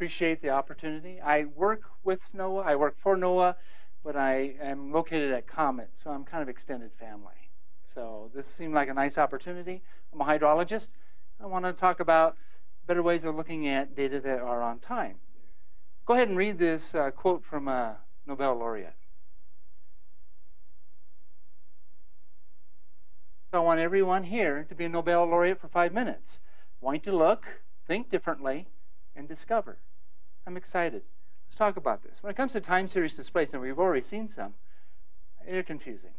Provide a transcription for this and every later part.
appreciate the opportunity. I work with NOAA, I work for NOAA, but I am located at Comet, so I'm kind of extended family. So this seemed like a nice opportunity. I'm a hydrologist. I want to talk about better ways of looking at data that are on time. Go ahead and read this uh, quote from a Nobel laureate. I want everyone here to be a Nobel laureate for five minutes. I want you to look, think differently, and discover. I'm excited. Let's talk about this. When it comes to time series displays, and we've already seen some, they're confusing.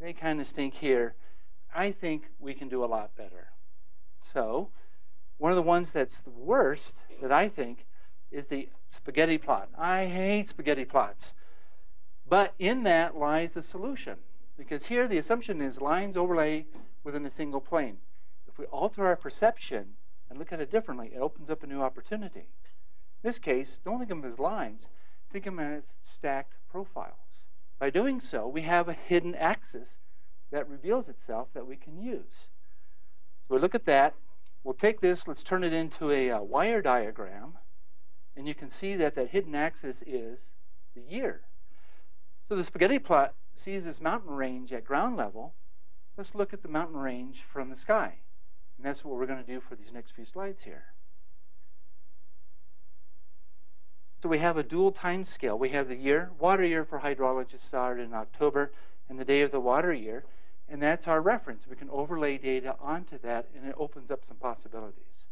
They kind of stink here. I think we can do a lot better. So, one of the ones that's the worst that I think is the spaghetti plot. I hate spaghetti plots. But in that lies the solution. Because here the assumption is lines overlay within a single plane. If we alter our perception and look at it differently, it opens up a new opportunity. In this case, don't think of them as lines, think of them as stacked profiles. By doing so, we have a hidden axis that reveals itself that we can use. So we look at that. We'll take this, let's turn it into a, a uh, wire diagram, and you can see that that hidden axis is the year. So the spaghetti plot sees this mountain range at ground level, let's look at the mountain range from the sky. And that's what we're going to do for these next few slides here. So we have a dual time scale. We have the year, water year for hydrologists started in October, and the day of the water year. And that's our reference. We can overlay data onto that, and it opens up some possibilities.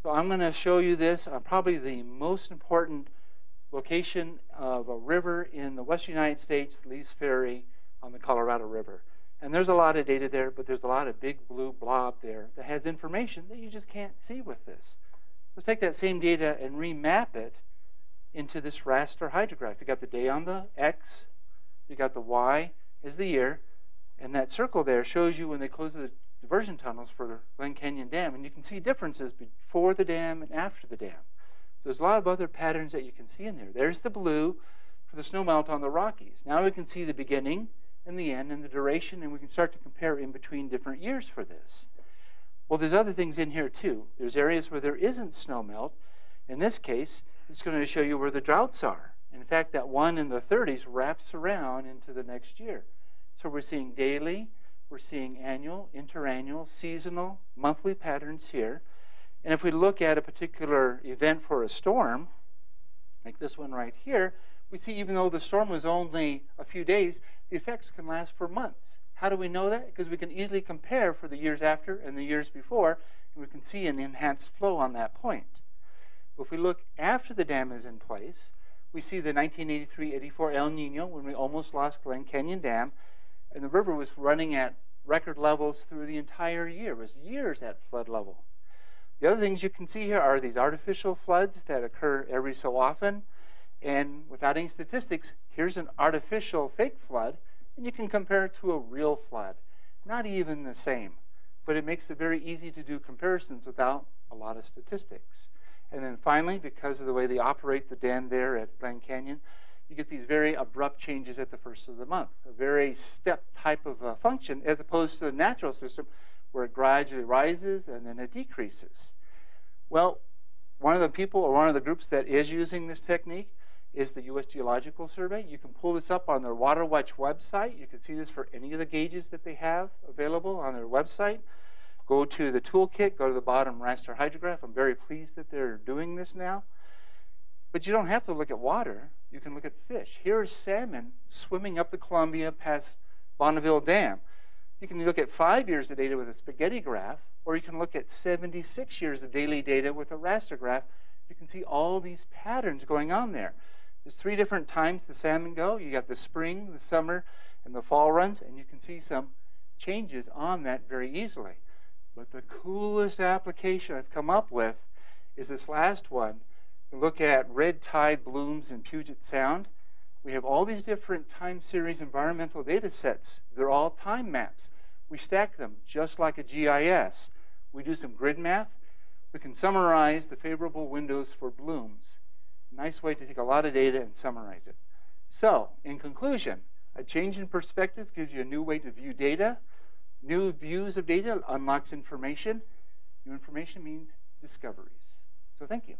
So I'm going to show you this probably the most important location of a river in the western United States, Lee's Ferry on the Colorado River. And there's a lot of data there, but there's a lot of big blue blob there that has information that you just can't see with this. Let's take that same data and remap it into this raster hydrograph. You got the day on the X, you got the Y is the year, and that circle there shows you when they close the diversion tunnels for Glen Canyon Dam, and you can see differences before the dam and after the dam. There's a lot of other patterns that you can see in there. There's the blue for the snowmelt on the Rockies. Now we can see the beginning and the end and the duration, and we can start to compare in between different years for this. Well, there's other things in here too. There's areas where there isn't snowmelt. In this case, it's going to show you where the droughts are. In fact, that one in the 30s wraps around into the next year. So we're seeing daily, we're seeing annual, interannual, seasonal, monthly patterns here. And if we look at a particular event for a storm, like this one right here, we see even though the storm was only a few days, the effects can last for months. How do we know that? Because we can easily compare for the years after and the years before, and we can see an enhanced flow on that point. If we look after the dam is in place, we see the 1983-84 El Nino when we almost lost Glen Canyon Dam, and the river was running at record levels through the entire year. It was years at flood level. The other things you can see here are these artificial floods that occur every so often. And without any statistics, here's an artificial fake flood, and you can compare it to a real flood. Not even the same, but it makes it very easy to do comparisons without a lot of statistics. And then finally, because of the way they operate the dam there at Glen Canyon, you get these very abrupt changes at the first of the month, a very step type of uh, function, as opposed to the natural system, where it gradually rises and then it decreases. Well, one of the people or one of the groups that is using this technique is the U.S. Geological Survey. You can pull this up on their WaterWatch website. You can see this for any of the gauges that they have available on their website. Go to the toolkit, go to the bottom raster hydrograph. I'm very pleased that they're doing this now. But you don't have to look at water. You can look at fish. Here is salmon swimming up the Columbia past Bonneville Dam. You can look at five years of data with a spaghetti graph, or you can look at 76 years of daily data with a raster graph. You can see all these patterns going on there. There's three different times the salmon go. You got the spring, the summer, and the fall runs, and you can see some changes on that very easily. But the coolest application I've come up with is this last one. Look at red tide blooms in Puget Sound we have all these different time series environmental data sets. They're all time maps. We stack them just like a GIS. We do some grid math. We can summarize the favorable windows for blooms. Nice way to take a lot of data and summarize it. So, in conclusion, a change in perspective gives you a new way to view data. New views of data unlocks information. New information means discoveries. So thank you.